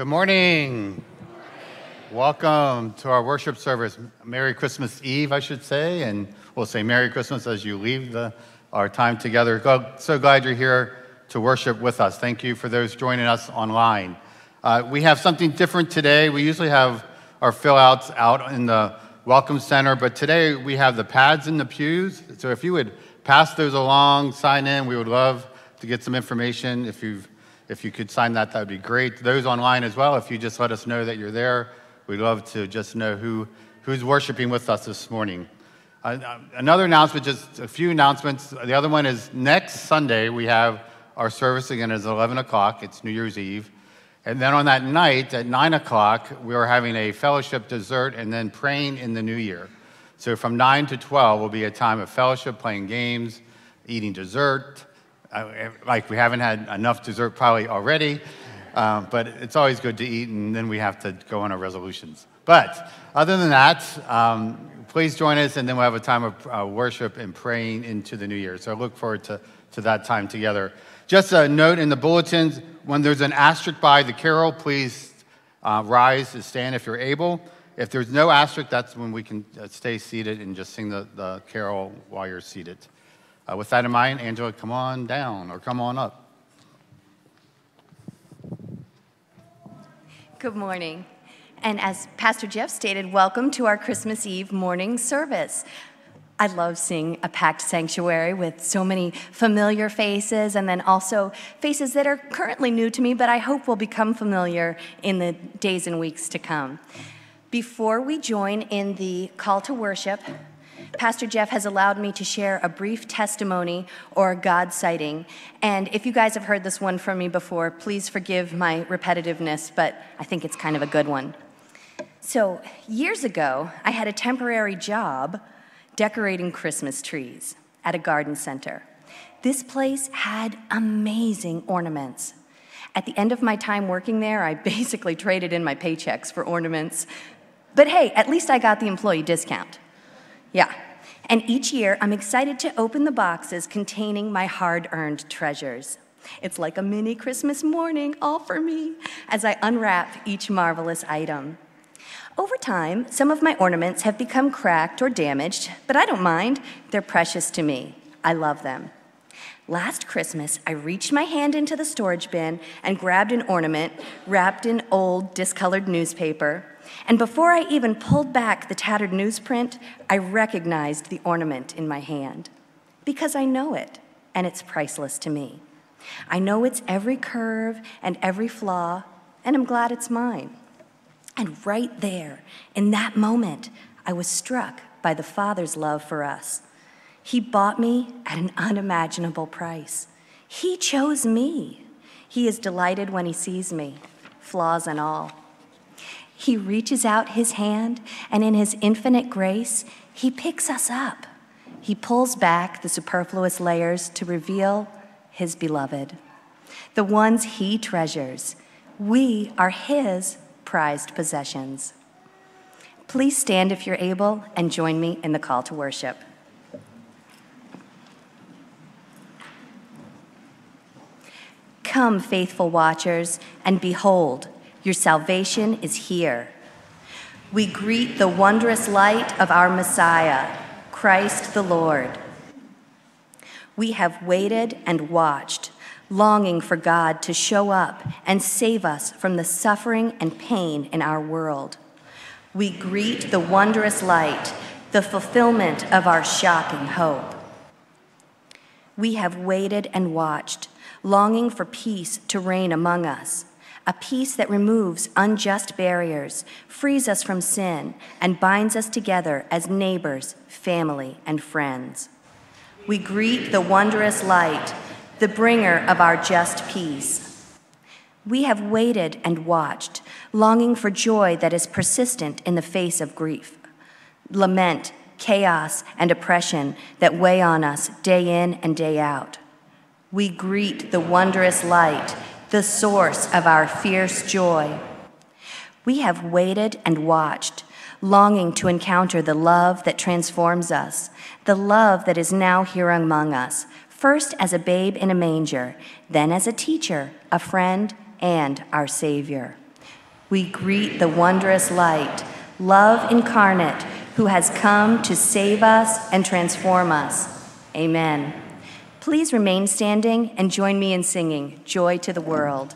Good morning. Welcome to our worship service. Merry Christmas Eve, I should say, and we'll say Merry Christmas as you leave the, our time together. So glad you're here to worship with us. Thank you for those joining us online. Uh, we have something different today. We usually have our fill outs out in the Welcome Center, but today we have the pads in the pews. So if you would pass those along, sign in, we would love to get some information. If you've if you could sign that, that would be great. Those online as well, if you just let us know that you're there, we'd love to just know who, who's worshiping with us this morning. Uh, uh, another announcement, just a few announcements. The other one is next Sunday, we have our service again is 11 o'clock. It's New Year's Eve. And then on that night at 9 o'clock, we are having a fellowship dessert and then praying in the new year. So from 9 to 12 will be a time of fellowship, playing games, eating dessert, like we haven't had enough dessert probably already, uh, but it's always good to eat, and then we have to go on our resolutions. But other than that, um, please join us, and then we'll have a time of uh, worship and praying into the new year. So I look forward to, to that time together. Just a note in the bulletins when there's an asterisk by the carol, please uh, rise and stand if you're able. If there's no asterisk, that's when we can uh, stay seated and just sing the, the carol while you're seated. Uh, with that in mind, Angela, come on down or come on up. Good morning. And as Pastor Jeff stated, welcome to our Christmas Eve morning service. I love seeing a packed sanctuary with so many familiar faces and then also faces that are currently new to me, but I hope will become familiar in the days and weeks to come. Before we join in the call to worship, Pastor Jeff has allowed me to share a brief testimony or God sighting. And if you guys have heard this one from me before, please forgive my repetitiveness, but I think it's kind of a good one. So, years ago, I had a temporary job decorating Christmas trees at a garden center. This place had amazing ornaments. At the end of my time working there, I basically traded in my paychecks for ornaments. But hey, at least I got the employee discount. Yeah. And each year, I'm excited to open the boxes containing my hard earned treasures. It's like a mini Christmas morning, all for me, as I unwrap each marvelous item. Over time, some of my ornaments have become cracked or damaged, but I don't mind. They're precious to me. I love them. Last Christmas, I reached my hand into the storage bin and grabbed an ornament wrapped in old, discolored newspaper. And before I even pulled back the tattered newsprint, I recognized the ornament in my hand. Because I know it, and it's priceless to me. I know its every curve and every flaw, and I'm glad it's mine. And right there, in that moment, I was struck by the Father's love for us. He bought me at an unimaginable price. He chose me. He is delighted when he sees me, flaws and all. He reaches out his hand, and in his infinite grace, he picks us up. He pulls back the superfluous layers to reveal his beloved, the ones he treasures. We are his prized possessions. Please stand if you're able and join me in the call to worship. Come, faithful watchers, and behold, your salvation is here. We greet the wondrous light of our Messiah, Christ the Lord. We have waited and watched, longing for God to show up and save us from the suffering and pain in our world. We greet the wondrous light, the fulfillment of our shocking hope. We have waited and watched, longing for peace to reign among us, a peace that removes unjust barriers, frees us from sin, and binds us together as neighbors, family, and friends. We greet the wondrous light, the bringer of our just peace. We have waited and watched, longing for joy that is persistent in the face of grief, lament, chaos, and oppression that weigh on us day in and day out. We greet the wondrous light, the source of our fierce joy. We have waited and watched, longing to encounter the love that transforms us, the love that is now here among us, first as a babe in a manger, then as a teacher, a friend, and our Savior. we greet the wondrous light, love incarnate, who has come to save us and transform us. Amen. Please remain standing and join me in singing Joy to the World.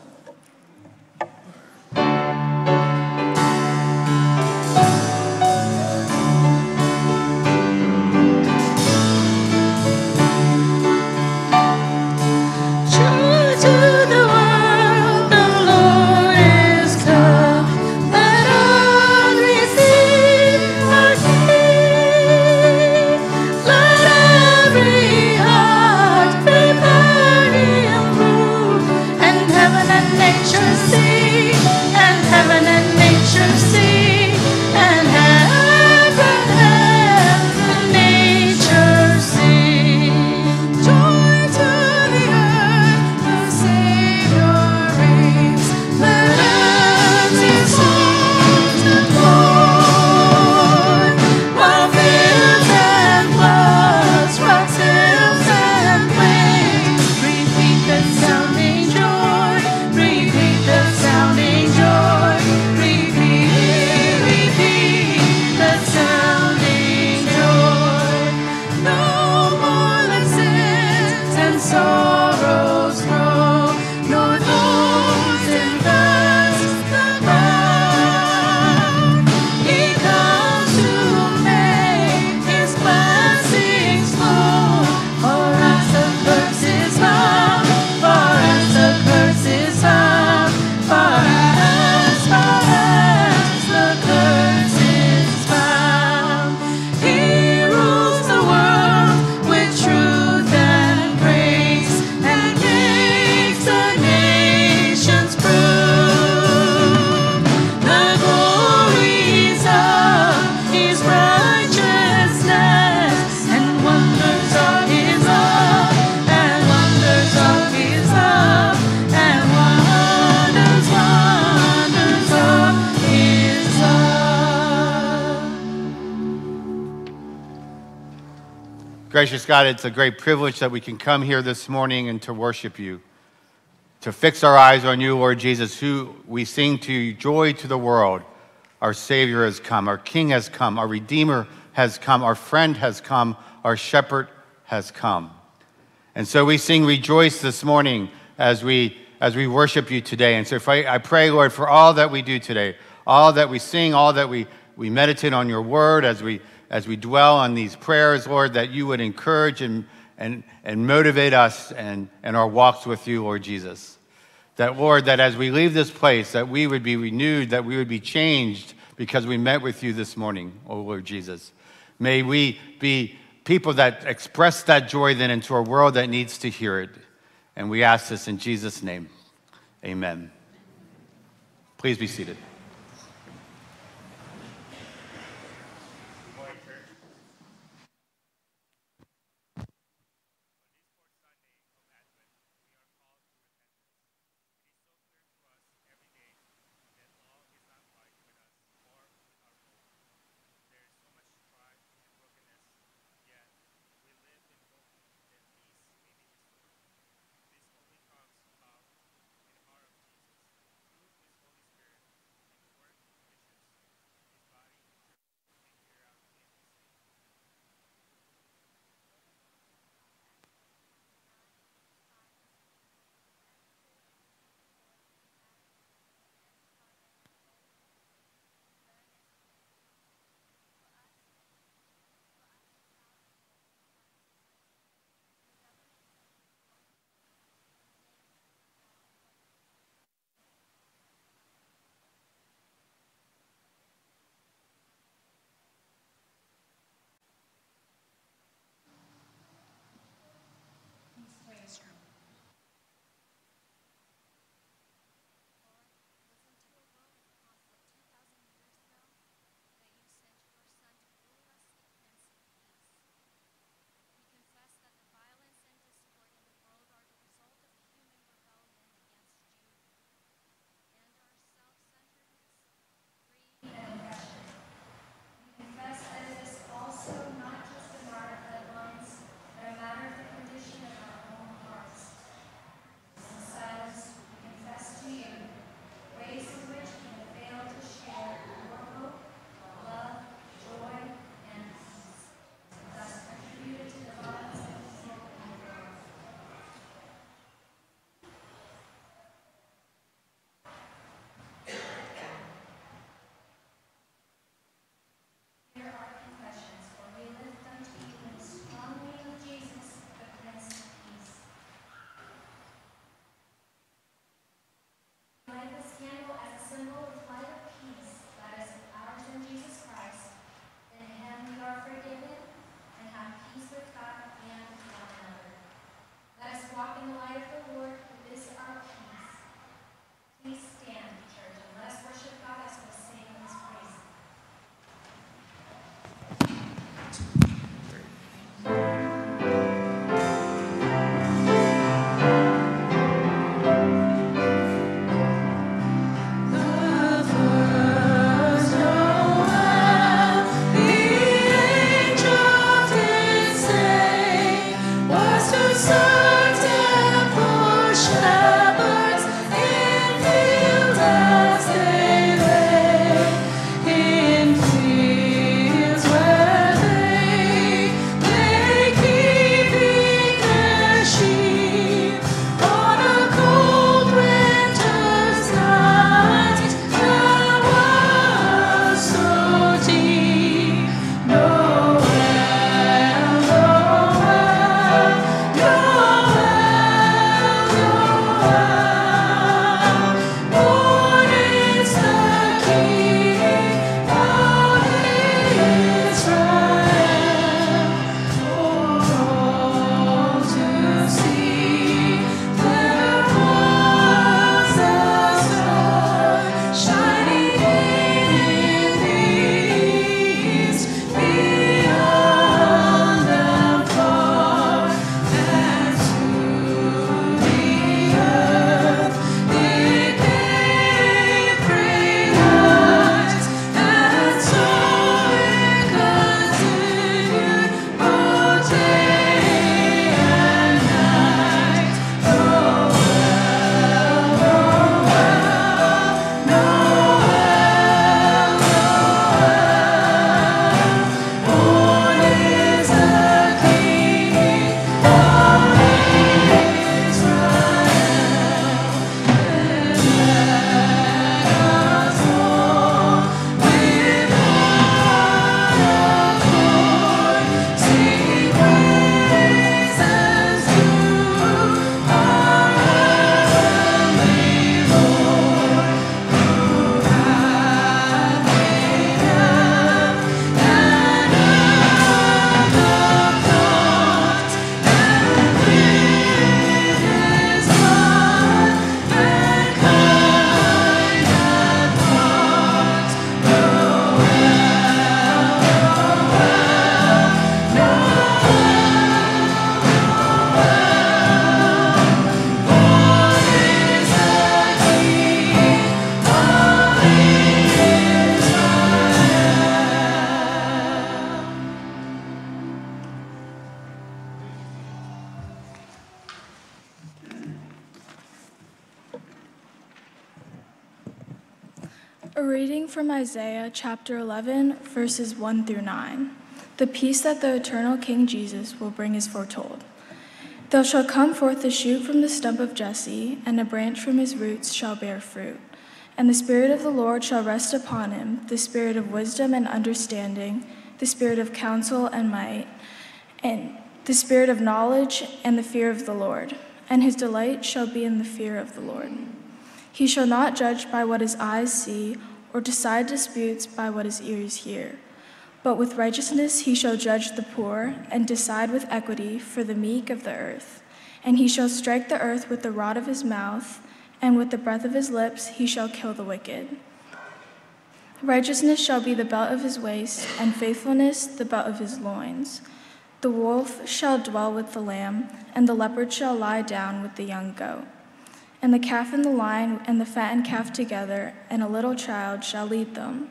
Gracious God, it's a great privilege that we can come here this morning and to worship you, to fix our eyes on you, Lord Jesus, who we sing to you, joy to the world. Our Savior has come, our King has come, our Redeemer has come, our friend has come, our shepherd has come. And so we sing rejoice this morning as we as we worship you today. And so I, I pray, Lord, for all that we do today, all that we sing, all that we, we meditate on your word as we as we dwell on these prayers, Lord, that you would encourage and, and, and motivate us and, and our walks with you, Lord Jesus. That, Lord, that as we leave this place, that we would be renewed, that we would be changed because we met with you this morning, oh Lord Jesus. May we be people that express that joy then into a world that needs to hear it. And we ask this in Jesus' name. Amen. Please be seated. Reading from Isaiah chapter 11, verses 1 through 9. The peace that the eternal King Jesus will bring is foretold. There shall come forth a shoot from the stump of Jesse, and a branch from his roots shall bear fruit. And the Spirit of the Lord shall rest upon him the Spirit of wisdom and understanding, the Spirit of counsel and might, and the Spirit of knowledge and the fear of the Lord. And his delight shall be in the fear of the Lord. He shall not judge by what his eyes see, or decide disputes by what his ears hear. But with righteousness he shall judge the poor, and decide with equity for the meek of the earth. And he shall strike the earth with the rod of his mouth, and with the breath of his lips he shall kill the wicked. Righteousness shall be the belt of his waist, and faithfulness the belt of his loins. The wolf shall dwell with the lamb, and the leopard shall lie down with the young goat. And the calf and the lion and the fattened calf together, and a little child shall lead them.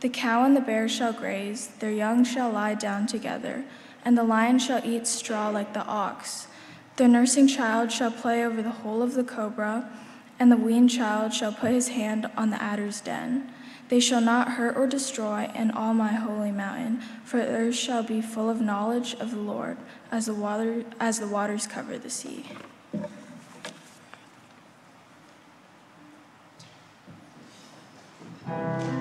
The cow and the bear shall graze, their young shall lie down together, and the lion shall eat straw like the ox. The nursing child shall play over the hole of the cobra, and the weaned child shall put his hand on the adder's den. They shall not hurt or destroy in all my holy mountain, for the earth shall be full of knowledge of the Lord, as the water as the waters cover the sea. Holy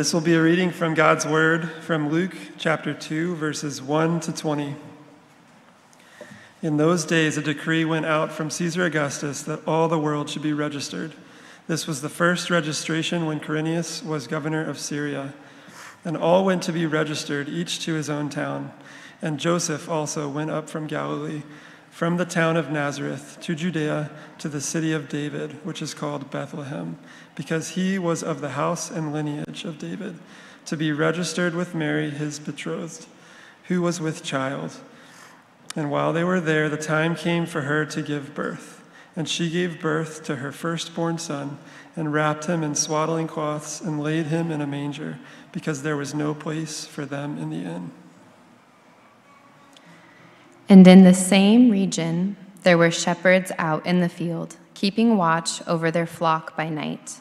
this will be a reading from God's Word from Luke chapter 2, verses 1 to 20. In those days, a decree went out from Caesar Augustus that all the world should be registered. This was the first registration when Quirinius was governor of Syria. And all went to be registered, each to his own town. And Joseph also went up from Galilee, from the town of Nazareth to Judea, to the city of David, which is called Bethlehem, because he was of the house and lineage of David, to be registered with Mary, his betrothed, who was with child. And while they were there, the time came for her to give birth. And she gave birth to her firstborn son, and wrapped him in swaddling cloths, and laid him in a manger, because there was no place for them in the inn. And in the same region, there were shepherds out in the field, keeping watch over their flock by night.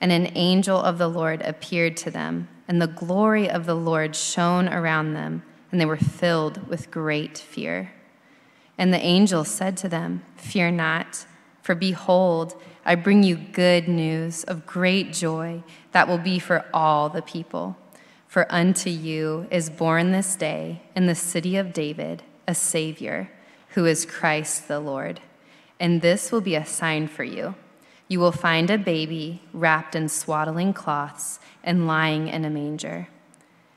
And an angel of the Lord appeared to them, and the glory of the Lord shone around them, and they were filled with great fear. And the angel said to them, Fear not, for behold, I bring you good news of great joy that will be for all the people. For unto you is born this day in the city of David a Savior, who is Christ the Lord. And this will be a sign for you. You will find a baby wrapped in swaddling cloths and lying in a manger.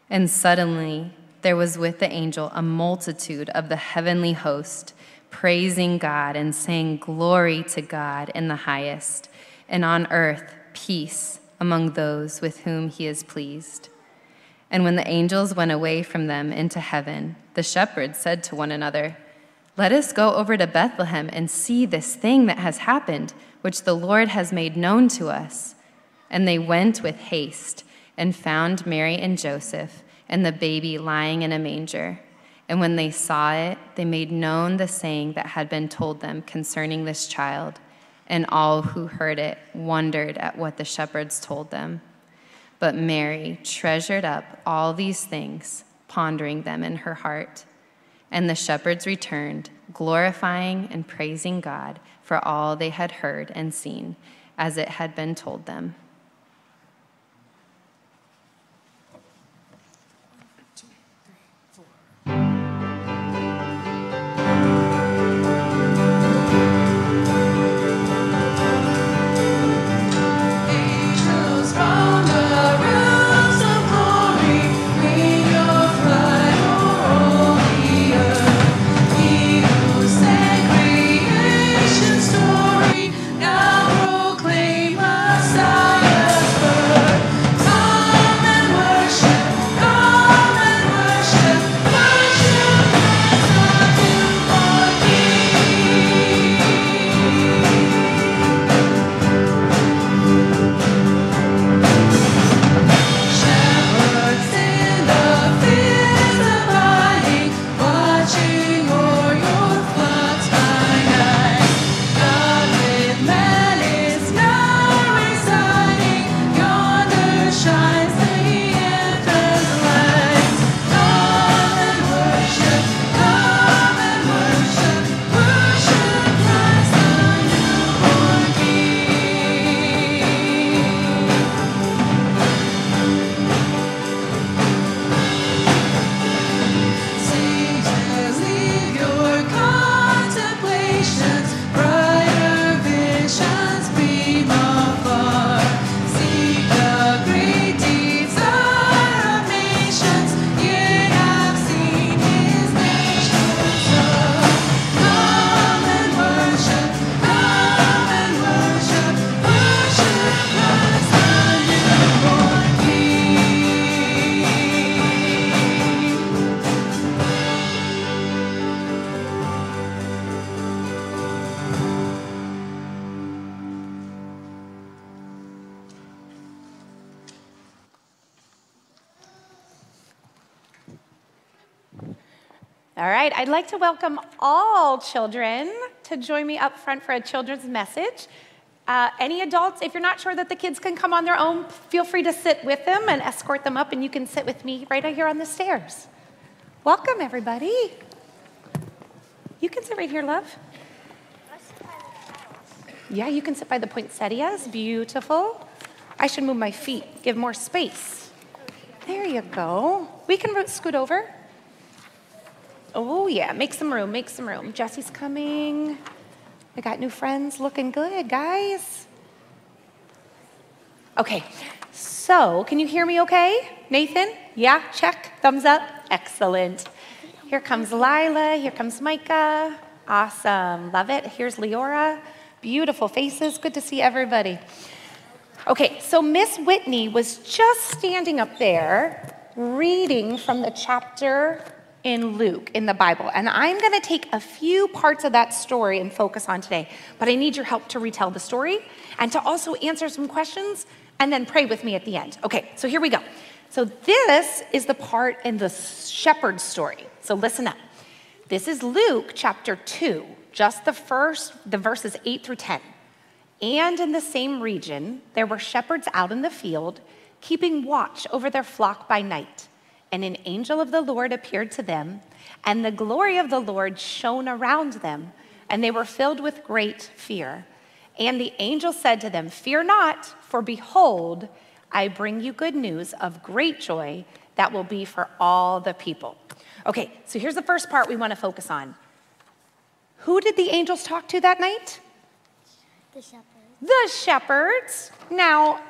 And suddenly there was with the angel a multitude of the heavenly host, praising God and saying, Glory to God in the highest, and on earth peace among those with whom he is pleased. And when the angels went away from them into heaven, the shepherds said to one another, Let us go over to Bethlehem and see this thing that has happened, which the Lord has made known to us. And they went with haste and found Mary and Joseph and the baby lying in a manger. And when they saw it, they made known the saying that had been told them concerning this child. And all who heard it wondered at what the shepherds told them. But Mary treasured up all these things, pondering them in her heart. And the shepherds returned, glorifying and praising God for all they had heard and seen, as it had been told them. Like to welcome all children to join me up front for a children's message. Uh, any adults, if you're not sure that the kids can come on their own, feel free to sit with them and escort them up, and you can sit with me right out here on the stairs. Welcome, everybody. You can sit right here, love. Yeah, you can sit by the poinsettias. Beautiful. I should move my feet, give more space. There you go. We can scoot over. Oh, yeah, make some room, make some room. Jesse's coming. I got new friends looking good, guys. Okay, so can you hear me okay? Nathan? Yeah, check, thumbs up. Excellent. Here comes Lila, here comes Micah. Awesome, love it. Here's Leora. Beautiful faces, good to see everybody. Okay, so Miss Whitney was just standing up there reading from the chapter in Luke in the Bible. And I'm going to take a few parts of that story and focus on today. But I need your help to retell the story and to also answer some questions and then pray with me at the end. Okay, so here we go. So this is the part in the shepherd story. So listen up. This is Luke chapter 2, just the first, the verses 8 through 10. And in the same region, there were shepherds out in the field, keeping watch over their flock by night. And an angel of the Lord appeared to them, and the glory of the Lord shone around them, and they were filled with great fear. And the angel said to them, Fear not, for behold, I bring you good news of great joy that will be for all the people. Okay, so here's the first part we want to focus on. Who did the angels talk to that night? The shepherds. the shepherds. Now,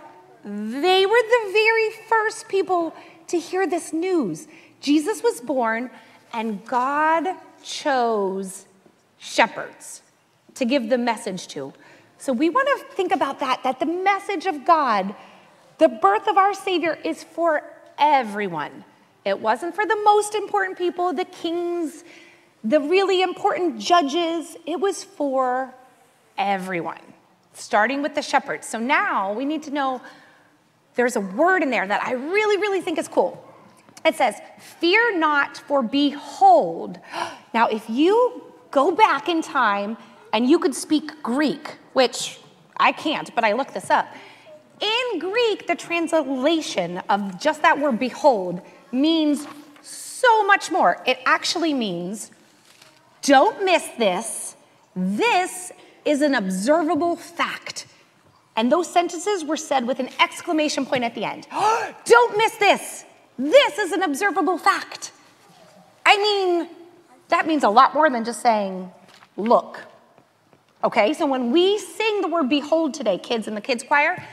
they were the very first people to hear this news. Jesus was born, and God chose shepherds to give the message to. So we want to think about that, that the message of God, the birth of our Savior, is for everyone. It wasn't for the most important people, the kings, the really important judges. It was for everyone, starting with the shepherds. So now we need to know there's a word in there that I really, really think is cool. It says, Fear not, for behold. Now, if you go back in time and you could speak Greek, which I can't, but I looked this up. In Greek, the translation of just that word behold means so much more. It actually means don't miss this. This is an observable fact. And those sentences were said with an exclamation point at the end. Don't miss this. This is an observable fact. I mean, that means a lot more than just saying, look. Okay, so when we sing the word behold today, kids in the kids' choir,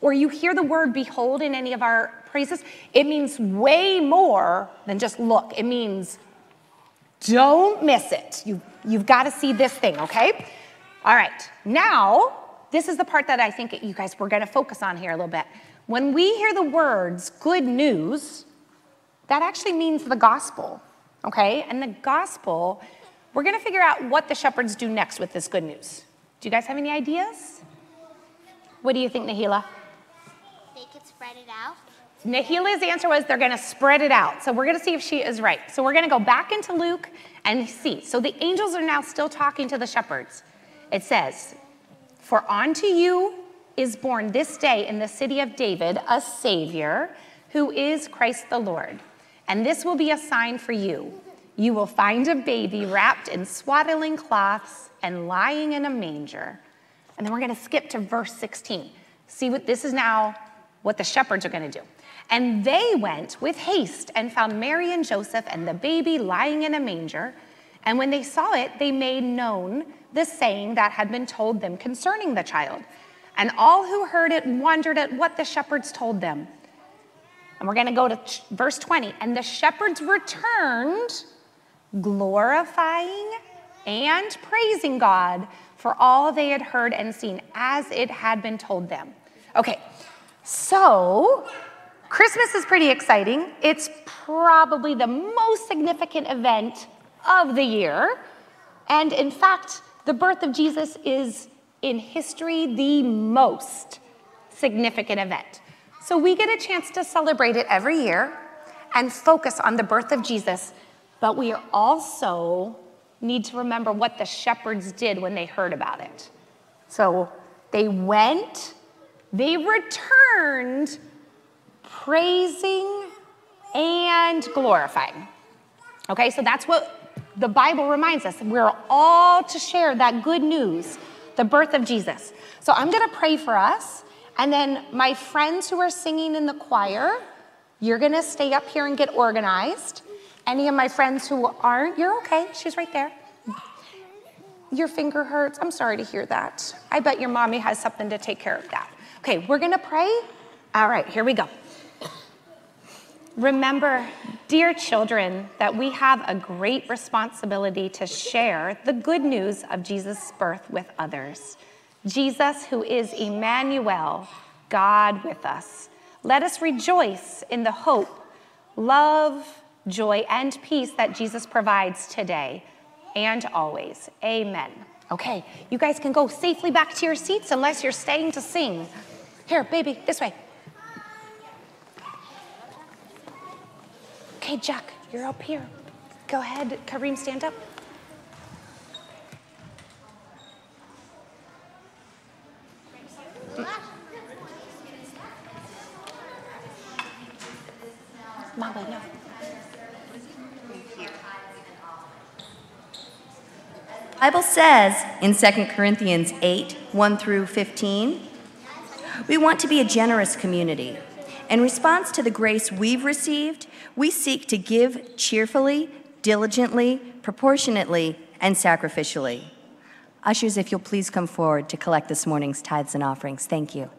or you hear the word behold in any of our praises, it means way more than just look. It means don't miss it. You, you've got to see this thing, okay? All right, now, this is the part that I think you guys we're going to focus on here a little bit. When we hear the words good news, that actually means the gospel, okay? And the gospel, we're going to figure out what the shepherds do next with this good news. Do you guys have any ideas? What do you think, Nahila? They could spread it out. Nahila's answer was they're going to spread it out. So we're going to see if she is right. So we're going to go back into Luke and see. So the angels are now still talking to the shepherds. It says, For unto you is born this day in the city of David a Savior who is Christ the Lord. And this will be a sign for you. You will find a baby wrapped in swaddling cloths and lying in a manger. And then we're going to skip to verse 16. See what this is now what the shepherds are going to do. And they went with haste and found Mary and Joseph and the baby lying in a manger. And when they saw it, they made known the saying that had been told them concerning the child. And all who heard it wondered at what the shepherds told them. And we're going to go to verse 20. And the shepherds returned, glorifying and praising God for all they had heard and seen as it had been told them. Okay, so Christmas is pretty exciting. It's probably the most significant event of the year. And in fact, the birth of Jesus is in history the most significant event. So we get a chance to celebrate it every year and focus on the birth of Jesus, but we also need to remember what the shepherds did when they heard about it. So they went, they returned praising and glorifying. Okay, so that's what the Bible reminds us. We're all to share that good news, the birth of Jesus. So I'm going to pray for us, and then my friends who are singing in the choir, You're gonna stay up here and get organized. Any of my friends who aren't, you're okay. She's right there. Your finger hurts. I'm sorry to hear that. I bet your mommy has something to take care of that. Okay, we're gonna pray. All right, here we go. Remember, dear children, that we have a great responsibility to share the good news of Jesus' birth with others. Jesus, who is Emmanuel, God with us. Let us rejoice in the hope, love, joy, and peace that Jesus provides today and always. Amen. Okay, you guys can go safely back to your seats unless you're staying to sing. Here, baby, this way. Okay, Jack, you're up here. Go ahead, Kareem, stand up. Mama, no. Bible says in 2 Corinthians 8 1 through 15, we want to be a generous community. In response to the grace we've received, we seek to give cheerfully, diligently, proportionately, and sacrificially. Ushers, if you'll please come forward to collect this morning's tithes and offerings. Thank you.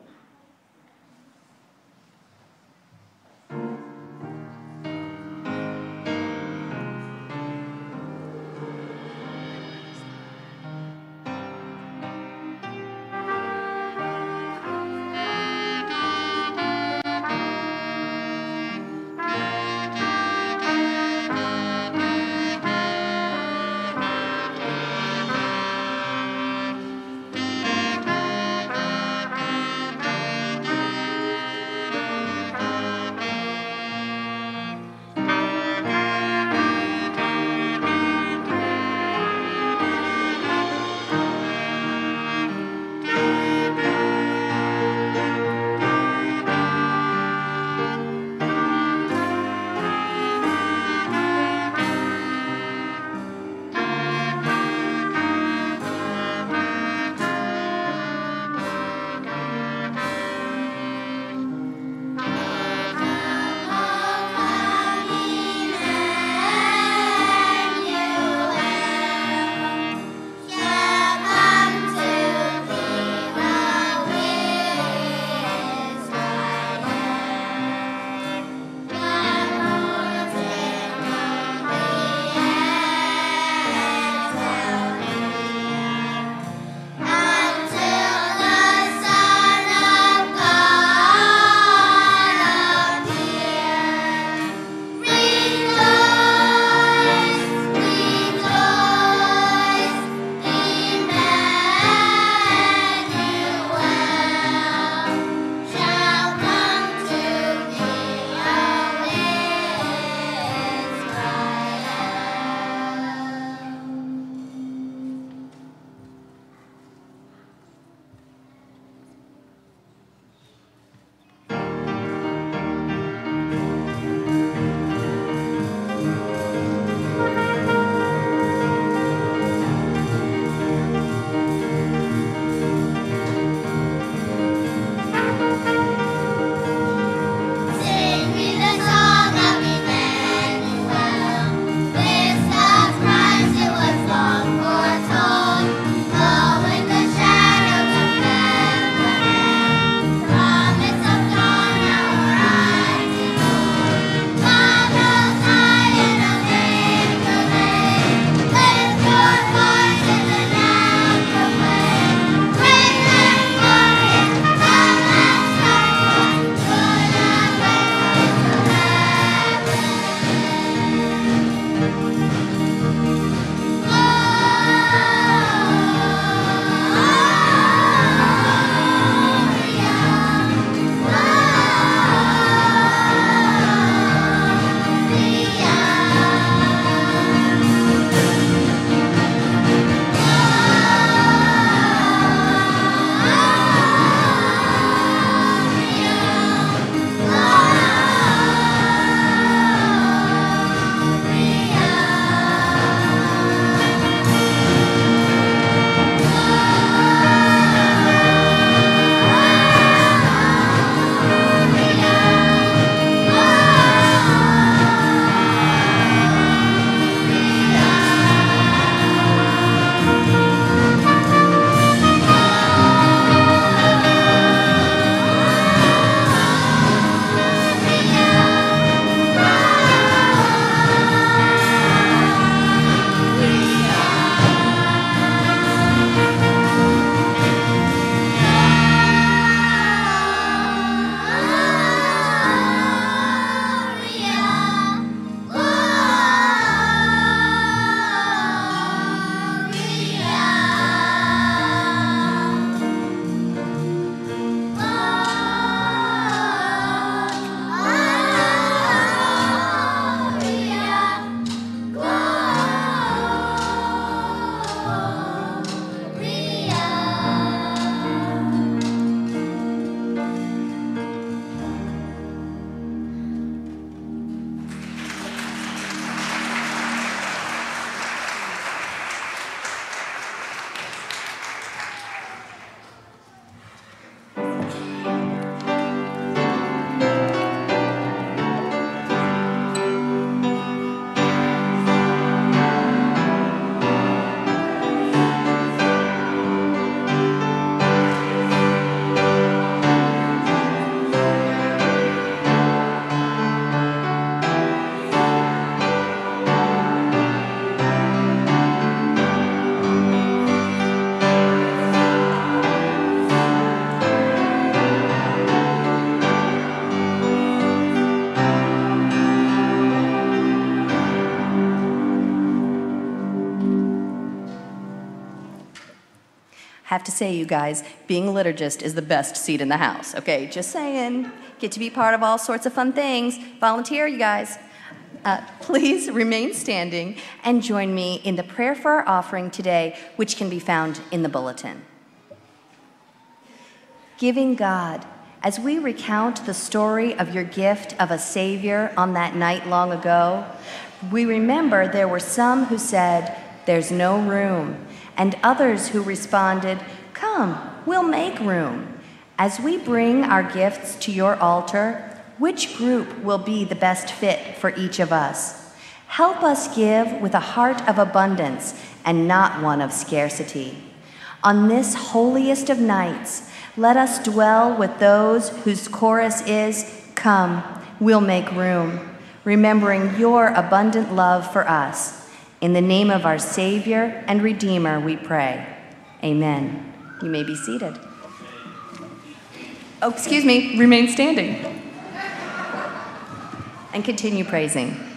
Have to say, you guys, being a liturgist is the best seat in the house, okay? Just saying. Get to be part of all sorts of fun things. Volunteer, you guys. Uh, please remain standing and join me in the prayer for our offering today, which can be found in the bulletin. Giving God, as we recount the story of your gift of a Savior on that night long ago, we remember there were some who said, There's no room, and others who responded, Come, we'll make room. As we bring our gifts to your altar, which group will be the best fit for each of us? Help us give with a heart of abundance and not one of scarcity. On this holiest of nights, let us dwell with those whose chorus is, Come, we'll make room, remembering your abundant love for us. In the name of our Savior and Redeemer, we pray. Amen. You may be seated. Oh, excuse me, remain standing. And continue praising.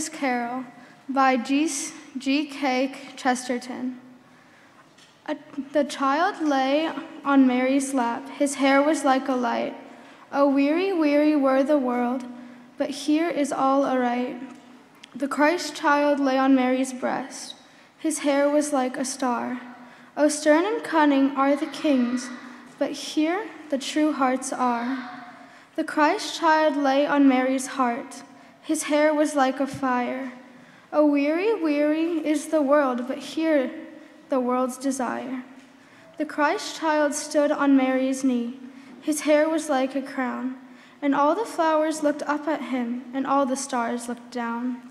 Christmas Carol by G. G. K. Chesterton. The child lay on Mary's lap. His hair was like a light. Oh, weary, weary were the world, but here is all aright. The Christ child lay on Mary's breast. His hair was like a star. Oh, stern and cunning are the kings, but here the true hearts are. The Christ child lay on Mary's heart. His hair was like a fire. Oh, weary, weary is the world, but here the world's desire. The Christ child stood on Mary's knee. His hair was like a crown. And all the flowers looked up at him, and all the stars looked down.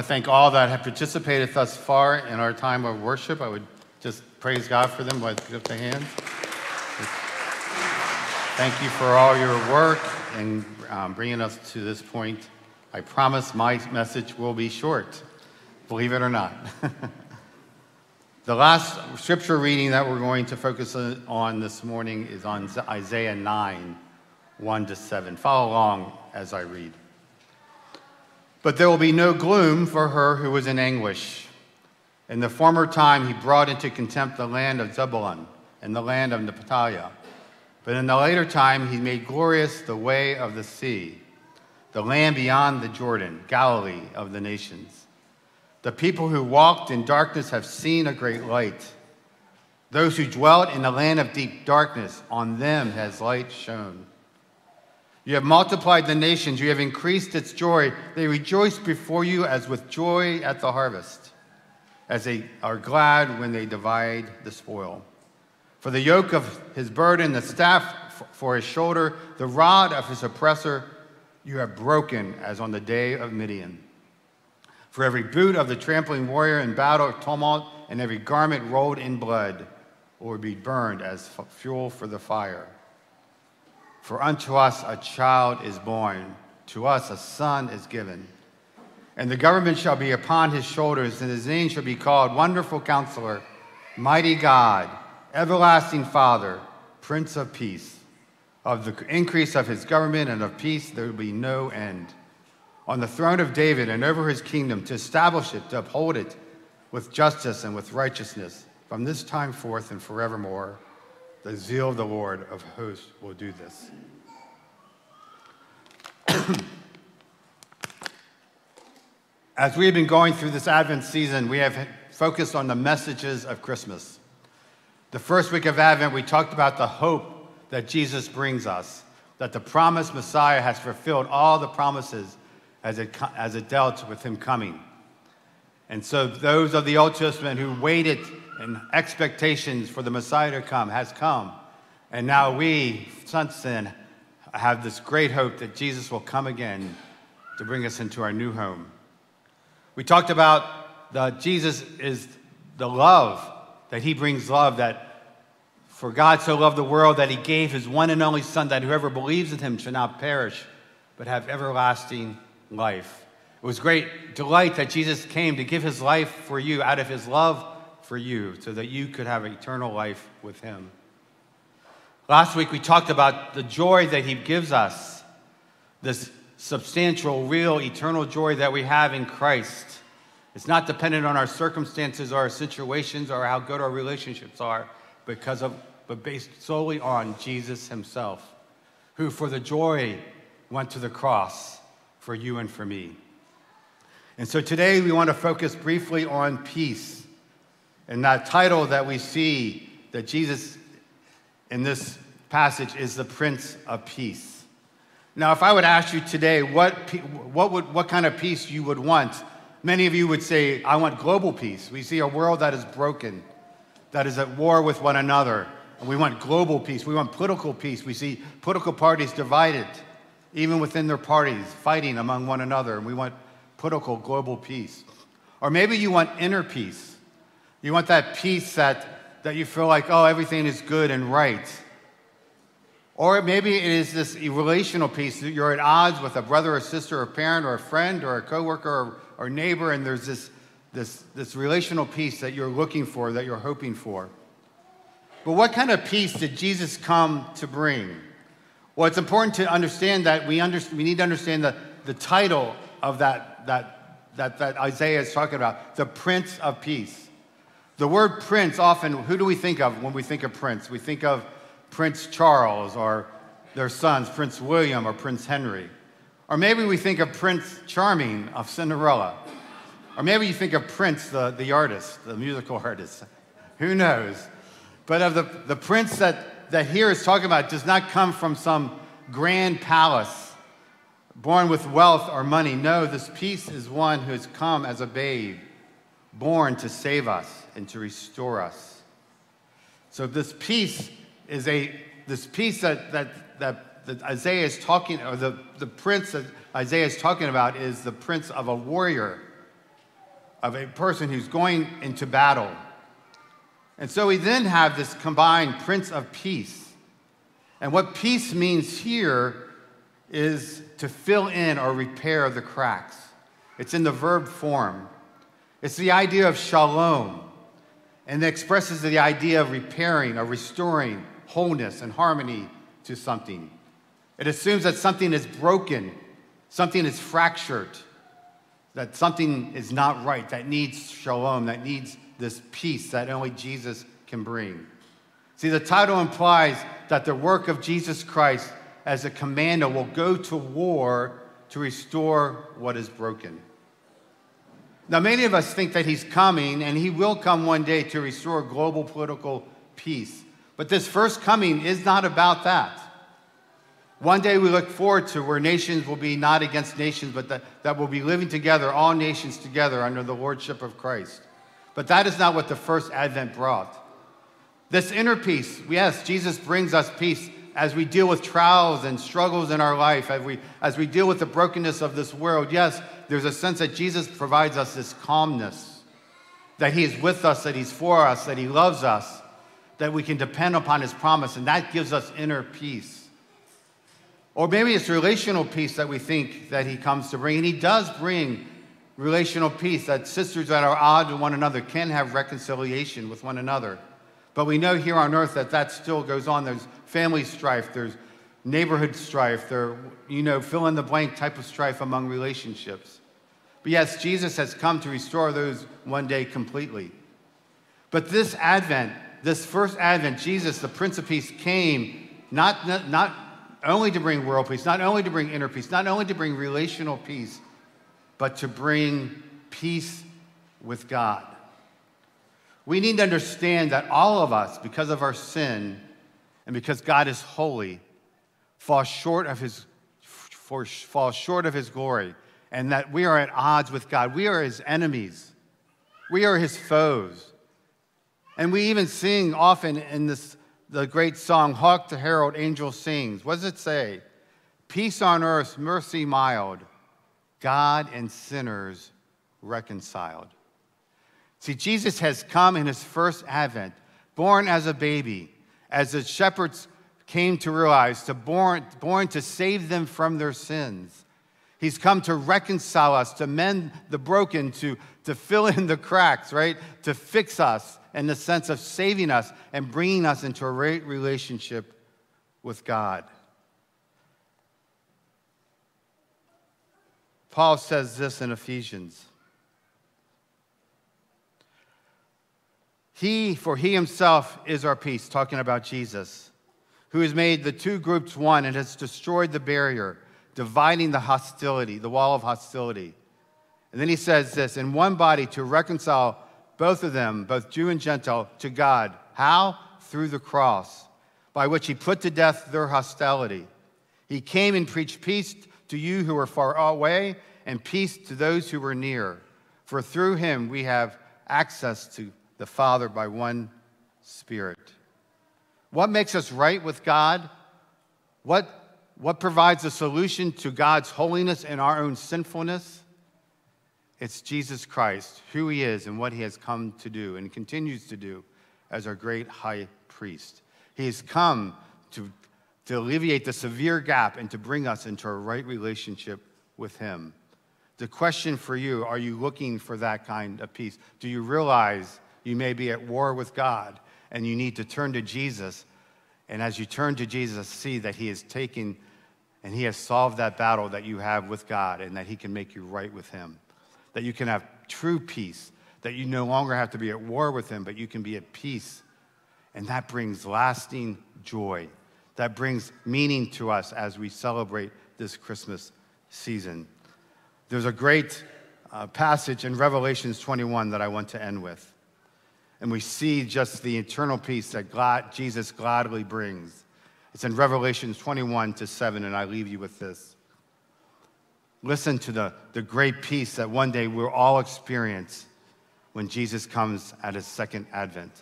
Want to thank all that have participated thus far in our time of worship. I would just praise God for them. Let's lift the hands. Thank you for all your work and um, bringing us to this point. I promise my message will be short, believe it or not. the last scripture reading that we're going to focus on this morning is on Isaiah 9 1 to 7. Follow along as I read. But there will be no gloom for her who was in anguish. In the former time, he brought into contempt the land of Zebulun and the land of Naphtali. But in the later time, he made glorious the way of the sea, the land beyond the Jordan, Galilee of the nations. The people who walked in darkness have seen a great light. Those who dwelt in the land of deep darkness, on them has light shone. You have multiplied the nations, you have increased its joy. They rejoice before you as with joy at the harvest, as they are glad when they divide the spoil. For the yoke of his burden, the staff for his shoulder, the rod of his oppressor, you have broken as on the day of Midian. For every boot of the trampling warrior in battle tumult, and every garment rolled in blood, will be burned as fuel for the fire. For unto us a child is born, To us a son is given. And the government shall be upon his shoulders, and his name shall be called Wonderful Counselor, Mighty God, Everlasting Father, Prince of Peace. Of the increase of his government and of peace there will be no end. On the throne of David and over his kingdom, to establish it, to uphold it with justice and with righteousness from this time forth and forevermore. The zeal of the Lord of hosts will do this. As we have been going through this Advent season, we have focused on the messages of Christmas. The first week of Advent, we talked about the hope that Jesus brings us, that the promised Messiah has fulfilled all the promises as it, as it dealt with him coming. And so those of the Old Testament who waited in expectations for the Messiah to come has come. And now we, since then, have this great hope that Jesus will come again to bring us into our new home. We talked about that Jesus is the love, that he brings love, that for God so loved the world that he gave his one and only Son, that whoever believes in him shall not perish, but have everlasting life. It was great delight that Jesus came to give his life for you out of his love for you, so that you could have eternal life with him. Last week we talked about the joy that he gives us, this substantial, real, eternal joy that we have in Christ. It's not dependent on our circumstances or our situations or how good our relationships are, because of, but based solely on Jesus himself, who for the joy went to the cross for you and for me. And so today we want to focus briefly on peace. And that title that we see that Jesus in this passage is the Prince of Peace. Now, if I would ask you today what, what, would, what kind of peace you would want, many of you would say, I want global peace. We see a world that is broken, that is at war with one another. And we want global peace. We want political peace. We see political parties divided, even within their parties, fighting among one another. And we want political global peace. Or maybe you want inner peace. You want that peace that, that you feel like, oh, everything is good and right. Or maybe it is this relational peace that you're at odds with a brother or sister or parent or a friend or a coworker or, or neighbor, and there's this, this, this relational peace that you're looking for, that you're hoping for. But what kind of peace did Jesus come to bring? Well, it's important to understand that we, under, we need to understand the, the title of that, that, that, that Isaiah is talking about the Prince of Peace. The word prince often, who do we think of when we think of prince? We think of Prince Charles or their sons, Prince William or Prince Henry. Or maybe we think of Prince Charming of Cinderella. Or maybe you think of Prince, the, the artist, the musical artist. Who knows? But of the, the prince that, that here is talking about does not come from some grand palace, born with wealth or money. No, this peace is one who has come as a babe, born to save us and to restore us. So this peace is a this peace that that that, that Isaiah is talking, or the, the prince that Isaiah is talking about is the prince of a warrior, of a person who's going into battle. And so we then have this combined Prince of Peace. And what peace means here is to fill in or repair the cracks. It's in the verb form. It's the idea of shalom, and expresses the idea of repairing or restoring wholeness and harmony to something. It assumes that something is broken, something is fractured, that something is not right, that needs shalom, that needs this peace that only Jesus can bring. See, the title implies that the work of Jesus Christ as a commander will go to war to restore what is broken. Now, many of us think that he's coming, and he will come one day to restore global political peace. But this first coming is not about that. One day we look forward to where nations will be not against nations, but that, that will be living together, all nations together under the lordship of Christ. But that is not what the first advent brought. This inner peace, yes, Jesus brings us peace as we deal with trials and struggles in our life, as we, as we deal with the brokenness of this world. Yes, there's a sense that Jesus provides us this calmness, that He is with us, that He's for us, that He loves us, that we can depend upon His promise, and that gives us inner peace. Or maybe it's relational peace that we think that he comes to bring. And he does bring relational peace, that sisters that are odd to one another can have reconciliation with one another. But we know here on earth that that still goes on. There's family strife, there's neighborhood strife, there, you know, fill in the blank type of strife among relationships. But yes, Jesus has come to restore those one day completely. But this Advent, this first Advent, Jesus, the Prince of Peace, came not, not, not only to bring world peace, not only to bring inner peace, not only to bring relational peace, but to bring peace with God. We need to understand that all of us, because of our sin and because God is holy, fall short of his, fall short of his glory, and that we are at odds with God. We are his enemies. We are his foes. And we even sing often in this the great song, Hark the Herald Angel Sings. What does it say? Peace on earth, mercy mild, God and sinners reconciled. See, Jesus has come in his first advent, born as a baby, as the shepherds came to realize, to born, born to save them from their sins. He's come to reconcile us, to mend the broken, to, to fill in the cracks, right? To fix us in the sense of saving us and bringing us into a right relationship with God. Paul says this in Ephesians. He, for he himself is our peace, talking about Jesus, who has made the two groups one and has destroyed the barrier, dividing the hostility, the wall of hostility. And then he says this in one body to reconcile both of them, both Jew and Gentile, to God. How? Through the cross, by which he put to death their hostility. He came and preached peace to you who are far away and peace to those who were near. For through him we have access to the Father by one Spirit. What makes us right with God? What, what provides a solution to God's holiness and our own sinfulness? It's Jesus Christ, who he is and what he has come to do and continues to do as our great high priest. He has come to, to alleviate the severe gap and to bring us into a right relationship with him. The question for you are you looking for that kind of peace? Do you realize you may be at war with God and you need to turn to Jesus? And as you turn to Jesus, see that He has taken and He has solved that battle that you have with God and that He can make you right with Him. That you can have true peace, that you no longer have to be at war with Him, but you can be at peace. And that brings lasting joy. That brings meaning to us as we celebrate this Christmas season. There's a great uh, passage in Revelations 21 that I want to end with. And we see just the eternal peace that glad, Jesus gladly brings. It's in Revelations 21 to 7, and I leave you with this. Listen to the, the great peace that one day we'll all experience when Jesus comes at his second advent.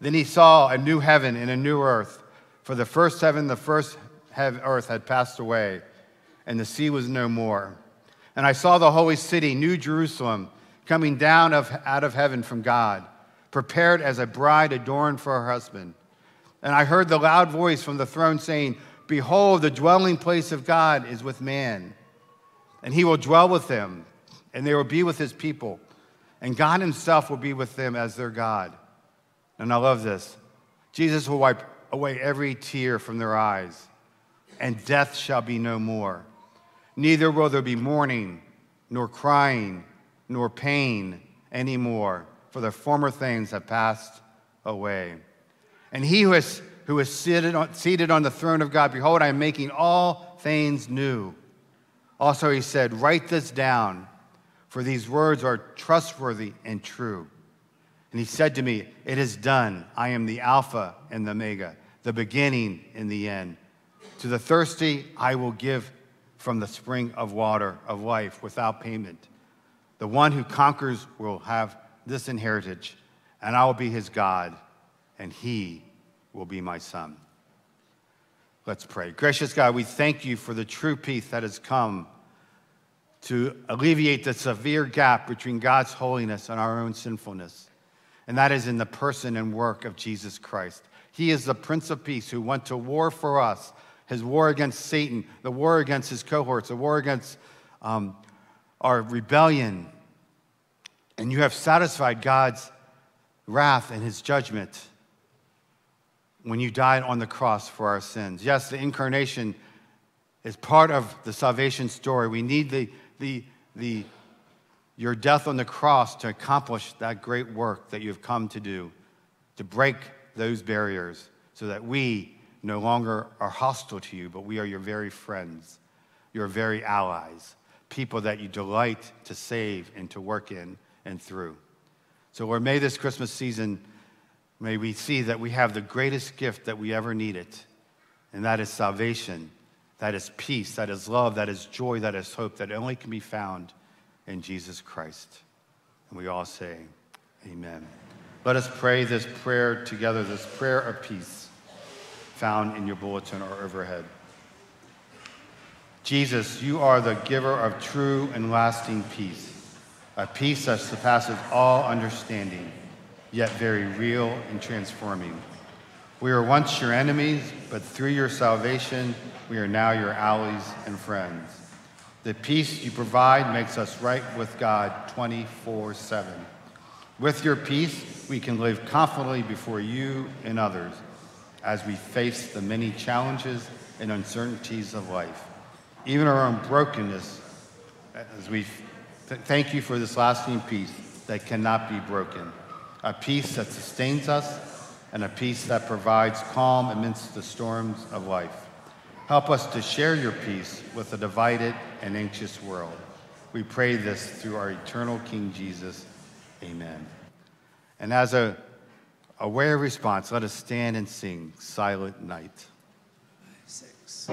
Then he saw a new heaven and a new earth, for the first heaven, the first earth had passed away, and the sea was no more. And I saw the holy city, New Jerusalem, coming down of, out of heaven from God, prepared as a bride adorned for her husband. And I heard the loud voice from the throne saying, Behold, the dwelling place of God is with man, and he will dwell with them, and they will be with his people, and God himself will be with them as their God. And I love this Jesus will wipe away every tear from their eyes, and death shall be no more. Neither will there be mourning, nor crying, nor pain anymore, for the former things have passed away. And he who is, who is seated, on, seated on the throne of God, behold, I am making all things new. Also, he said, Write this down, for these words are trustworthy and true. And he said to me, It is done. I am the Alpha and the Omega, the beginning and the end. To the thirsty, I will give from the spring of water of life without payment. The one who conquers will have this inheritance, and I will be his God, and he will be my son. Let's pray. Gracious God, we thank you for the true peace that has come to alleviate the severe gap between God's holiness and our own sinfulness. And that is in the person and work of Jesus Christ. He is the Prince of Peace who went to war for us his war against Satan, the war against his cohorts, the war against um, our rebellion. And you have satisfied God's wrath and his judgment when you died on the cross for our sins. Yes, the incarnation is part of the salvation story. We need the, the, the, your death on the cross to accomplish that great work that you have come to do, to break those barriers so that we no longer are hostile to you, but we are your very friends, your very allies, people that you delight to save and to work in and through. So, Lord, may this Christmas season, may we see that we have the greatest gift that we ever needed, and that is salvation, that is peace, that is love, that is joy, that is hope, that only can be found in Jesus Christ. And we all say, Amen. Let us pray this prayer together, this prayer of peace found in your bulletin or overhead. Jesus, you are the giver of true and lasting peace, a peace that surpasses all understanding, yet very real and transforming. We were once your enemies, but through your salvation, we are now your allies and friends. The peace you provide makes us right with God 24 7. With your peace, we can live confidently before you and others as we face the many challenges and uncertainties of life. Even our own brokenness, as we th- thank you for this lasting peace that cannot be broken, a peace that sustains us and a peace that provides calm amidst the storms of life. Help us to share your peace with a divided and anxious world. We pray this through our eternal King Jesus. Amen. And as a aware of response, let us stand and sing Silent Night. Five, Six.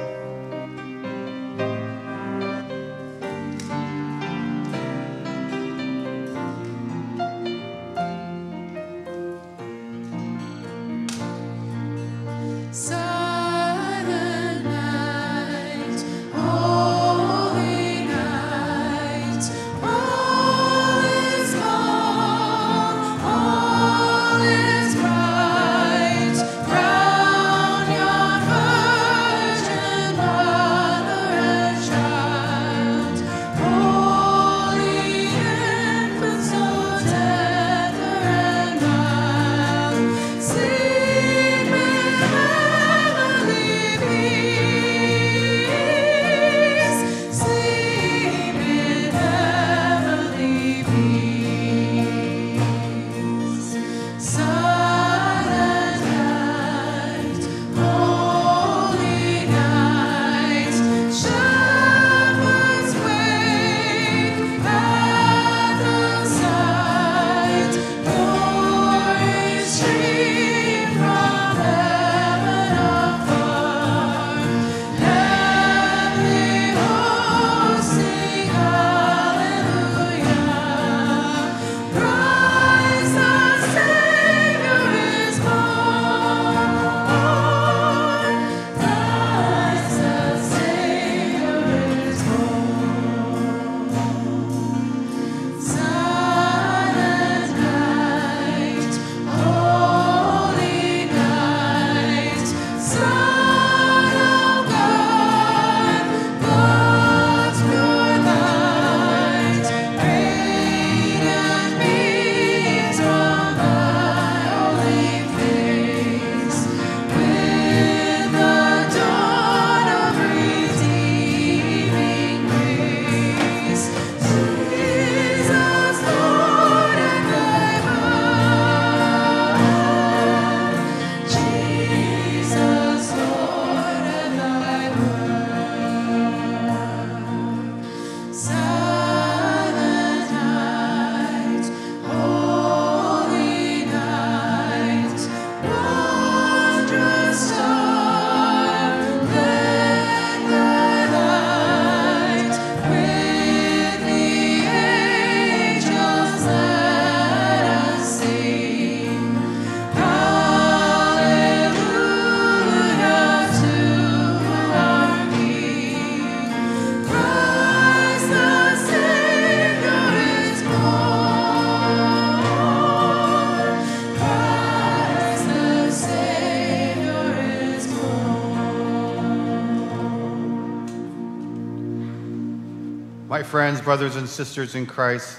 My friends, brothers, and sisters in Christ,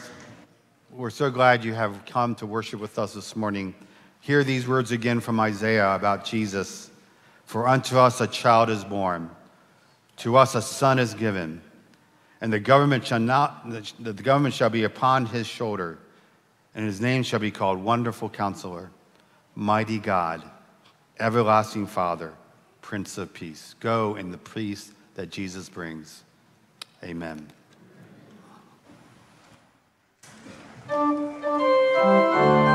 we're so glad you have come to worship with us this morning. Hear these words again from Isaiah about Jesus. For unto us a child is born, to us a son is given, and the government shall not the government shall be upon his shoulder, and his name shall be called Wonderful Counselor, Mighty God, Everlasting Father, Prince of Peace. Go in the peace that Jesus brings. Amen. Música